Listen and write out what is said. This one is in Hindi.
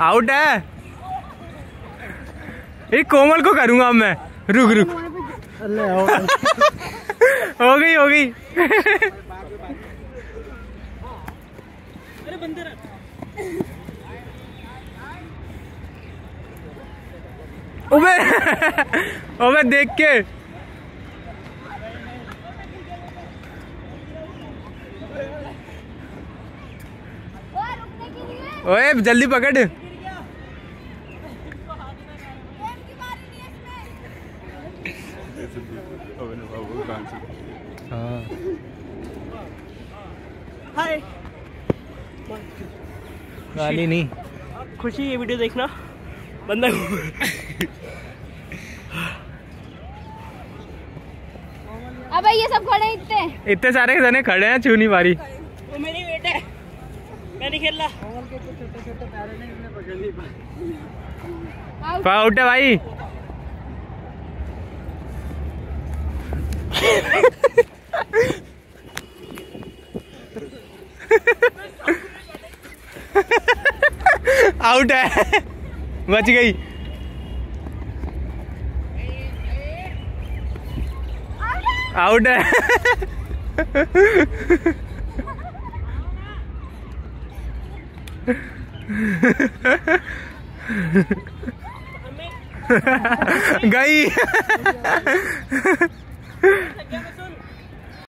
आउट है। ये कोमल को करूँगा अब मैं। रुक रुक। हो गई हो गई। ओबे ओबे देख के। ओए जल्दी पकड़। हाँ। हाय। गाली नहीं। खुशी ये वीडियो देखना। बंदा अबे ये सब खड़े इतने। इतने सारे जने खड़े हैं चूनी बारी मैं नहीं खेल रहा। आउट आउट है भाई। आउट है। बच गई। आउट है। गई।